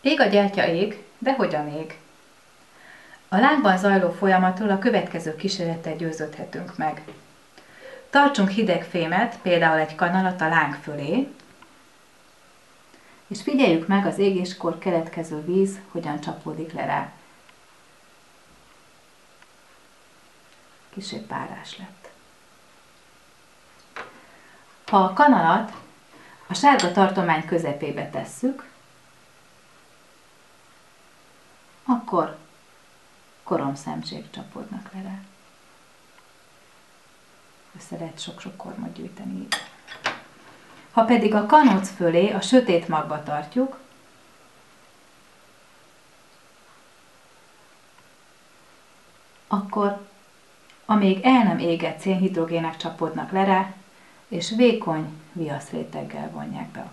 Ég a gyertya ég, de hogyan ég? A lángban zajló folyamatról a következő kísérlettel győződhetünk meg. Tartsunk hideg fémet, például egy kanalat a láng fölé, és figyeljük meg az égéskor keletkező víz, hogyan csapódik le rá. Kisé párás lett. Ha a kanalat a sárga tartomány közepébe tesszük, akkor koromszemzsék csapódnak le rá. Össze lehet sok-sok kormot gyűjteni. Ha pedig a kanóc fölé a sötét magba tartjuk, akkor a még el nem égett szénhidrogének csapódnak le rá, és vékony viaszréteggel vonják be.